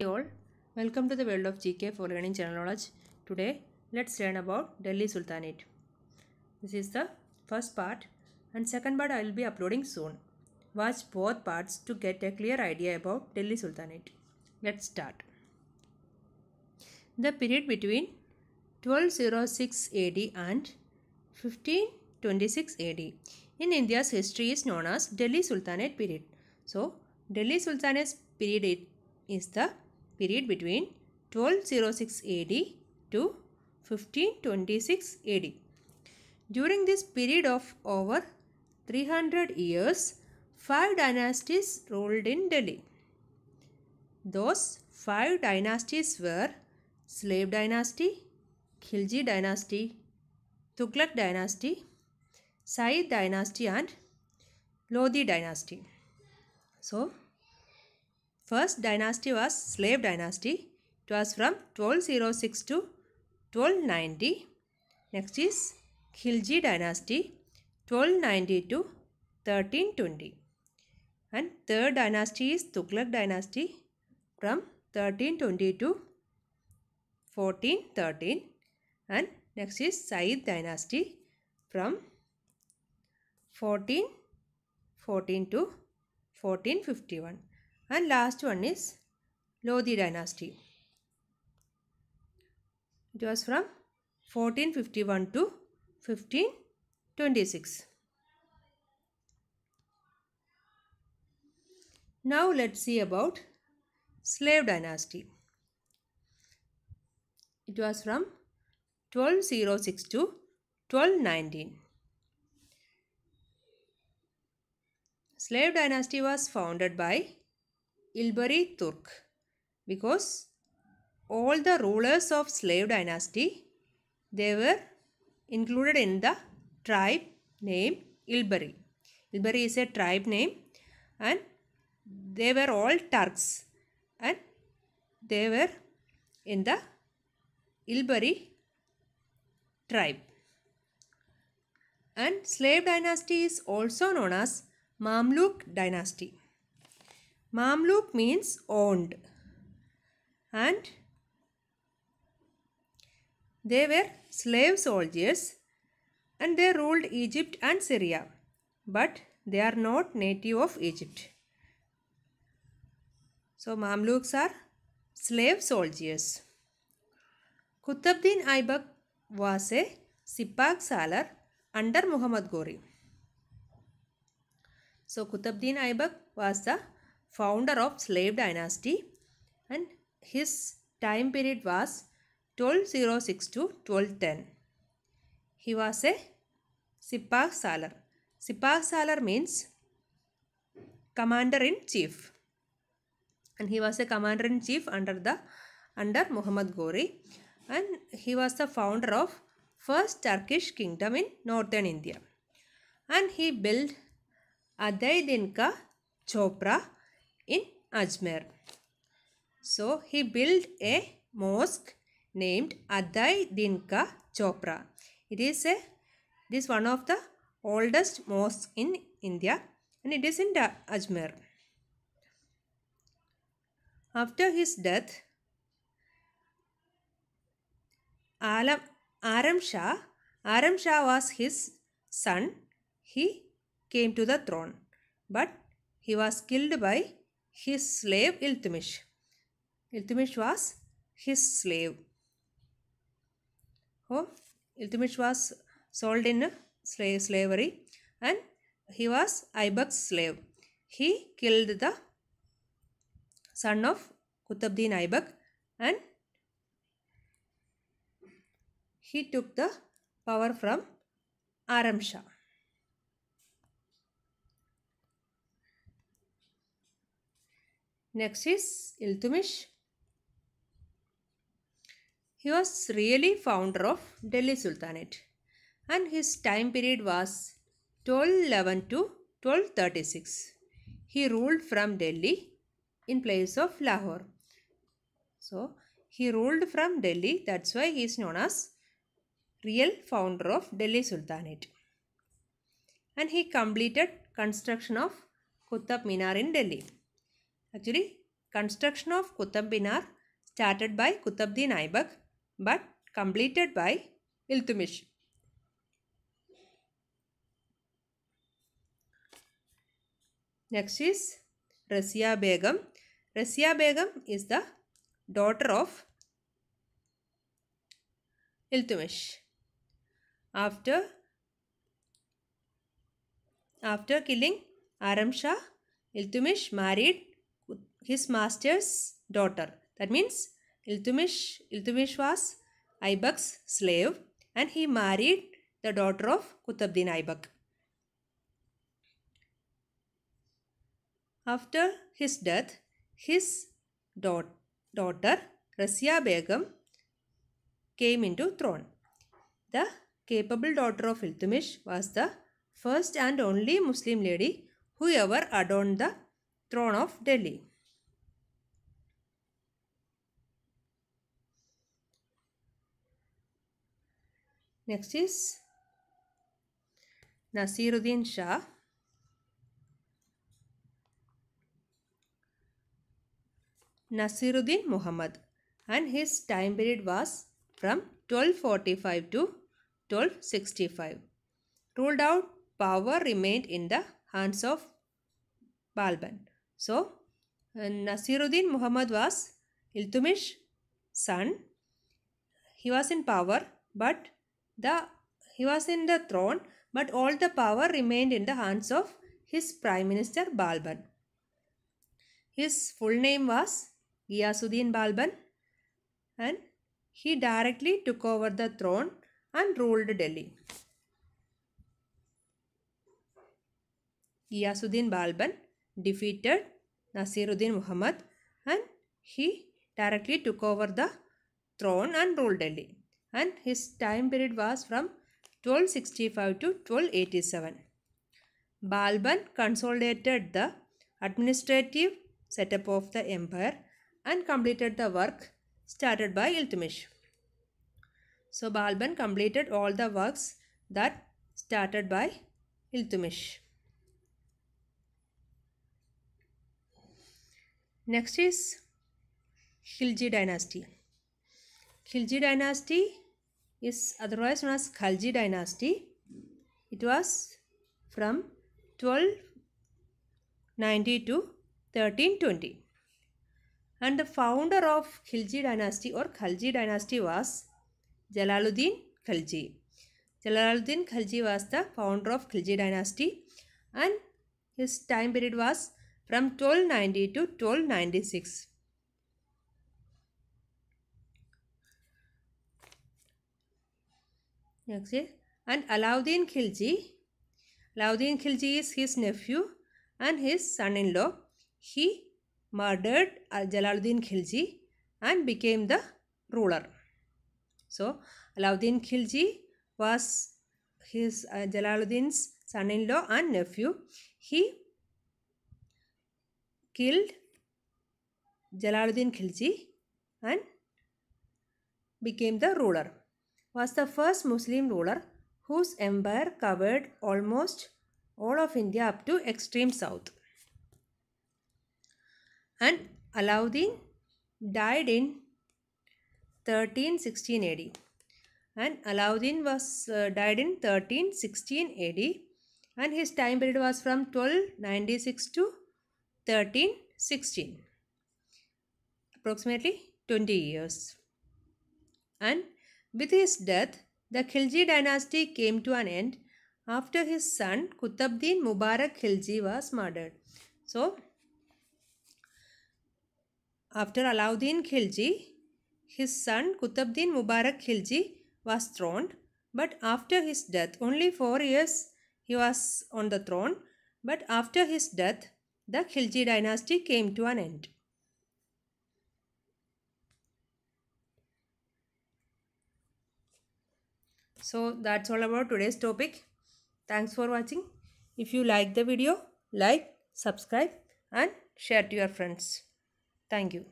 Hey all, welcome to the world of GK for learning general knowledge. Today, let's learn about Delhi Sultanate. This is the first part, and second part I will be uploading soon. Watch both parts to get a clear idea about Delhi Sultanate. Let's start. The period between 1206 AD and 1526 AD in India's history is known as Delhi Sultanate period. So, Delhi Sultanate period is the period between 1206 AD to 1526 AD. During this period of over 300 years, five dynasties ruled in Delhi. Those five dynasties were Slave Dynasty, Khilji Dynasty, Tughlaq Dynasty, Sayyid Dynasty, and Lodi Dynasty. So, first dynasty was Slave Dynasty. It was from 1206 to 1290. Next is Khilji Dynasty, 1290 to 1320. And third dynasty is Tughlaq Dynasty from 1320 to 1413. And next is Sayyid Dynasty from 1414 to 1451. And last one is Lodi Dynasty. It was from 1451 to 1526. Now let's see about Slave Dynasty. It was from 1206 to 1219. Slave dynasty was founded by Ilbari Turk because all the rulers of slave dynasty they were included in the tribe name Ilbari. Ilbari is a tribe name and they were all Turks and they were in the Ilbari tribe. And slave dynasty is also known as Mamluk dynasty. Mamluk means owned and they were slave soldiers and they ruled Egypt and Syria but they are not native of Egypt. So Mamluks are slave soldiers. Qutbuddin Aibak was a Sipak Salar under Muhammad Ghori. So Qutbuddin Aibak was the founder of slave dynasty and his time period was 1206 to 1210. He was a Sipak Salar. Sipak Salar means commander in chief and he was a commander in chief under the under Muhammad Ghori and he was the founder of first Turkish kingdom in northern India and he built Aday Dinka Chopra in Ajmer. So he built a mosque named Aday Dinka Chopra. It is a it is one of the oldest mosques in India and it is in Ajmer. After his death, Alam, Aram Shah, Aram Shah was his son. He came to the throne, but he was killed by his slave Iltutmish. Iltutmish was his slave. Oh, Iltutmish was sold in slave slavery and he was Aibak's slave. He killed the son of Qutbuddin Aibak and he took the power from Aram Shah. Next is Iltutmish. He was really founder of Delhi Sultanate and his time period was 1211 to 1236. He ruled from Delhi in place of Lahore. So he ruled from Delhi, that's why he is known as real founder of Delhi Sultanate. And he completed construction of Qutb Minar in Delhi. Actually, construction of Qutub Minar started by Qutbuddin Aibak but completed by Iltutmish. Next is Razia Begum. Razia Begum is the daughter of Iltutmish. After after killing Aram Shah, Iltutmish married his master's daughter. That means Iltumish, Iltutmish was Aibak's slave and he married the daughter of Qutbuddin Aibak. After his death, his daugh- daughter Razia Begum came into throne. The capable daughter of Iltutmish was the first and only Muslim lady who ever adorned the throne of Delhi. Next is Nasiruddin Shah. Nasiruddin Muhammad and his time period was from 1245 to 1265. Ruled out power remained in the hands of Balban. So, uh, Nasiruddin Muhammad was Iltutmish's son. He was in power, but the he was in the throne, but all the power remained in the hands of his prime minister Balban. His full name was Ghiyasuddin Balban, and he directly took over the throne and ruled Delhi. Ghiyasuddin Balban defeated Nasiruddin Muhammad and he directly took over the throne and ruled Delhi. And his time period was from 1265 to 1287. Balban consolidated the administrative setup of the empire and completed the work started by Iltutmish. So Balban completed all the works that started by Iltutmish. Next is Khilji dynasty. Khilji dynasty is otherwise known as Khalji dynasty. It was from 1290 to 1320. And the founder of Khilji dynasty or Khalji dynasty was Jalaluddin Khalji. Jalaluddin Khalji was the founder of Khilji dynasty and his time period was from 1290 to 1296. Next and Alauddin Khilji. Alauddin Khilji is his nephew and his son-in-law. He murdered Jalaluddin Khilji and became the ruler. So Alauddin Khilji was his uh, Jalaluddin's son-in-law and nephew. He killed Jalaluddin Khilji and became the ruler. Was the first Muslim ruler whose empire covered almost all of India up to extreme south. And Alauddin died in 1316 AD. And Alauddin was uh, died in 1316 AD and his time period was from 1296 to 1316 approximately 20 years and with his death the Khilji dynasty came to an end after his son Qutbuddin Mubarak Khilji was murdered. So after Alauddin Khilji his son Qutbuddin Mubarak Khilji was throned. But after his death only 4 years he was on the throne. But after his death the Khilji dynasty came to an end. So that's all about today's topic. Thanks for watching. If you like the video, like, subscribe and share to your friends. Thank you.